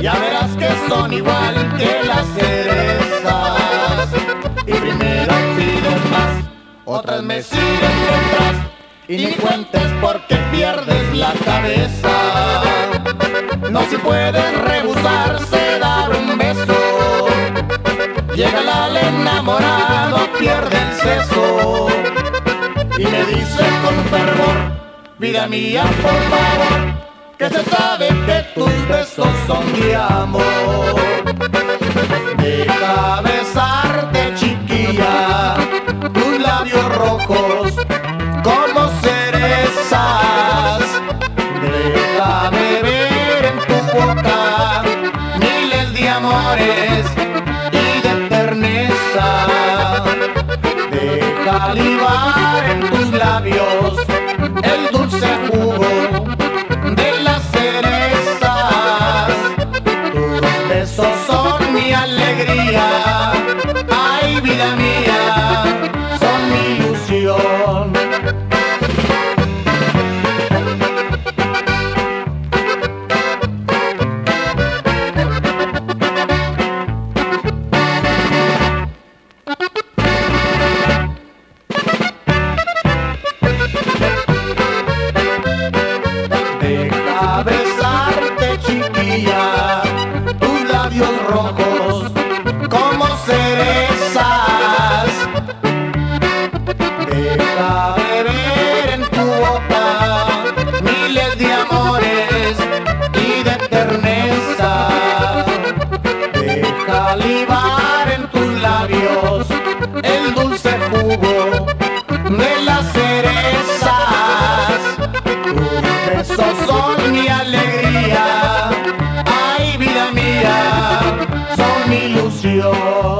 ya verás que son igual que las cerezas. Y primero pides más, otras me siguen detrás, y ni cuentes porque pierdes la cabeza. No se pueden rebusarse dar un beso, llega al enamorado, pierde el seso, y me dice con fervor, vida mía, por favor que se sabe que tus besos son de amor. Deja besarte, chiquilla, tus labios rojos como cerezas. Déjame ver en tu boca miles de amores y de terneza. Deja libar besos son son mi alegría, ay vida mía, son mi ilusión.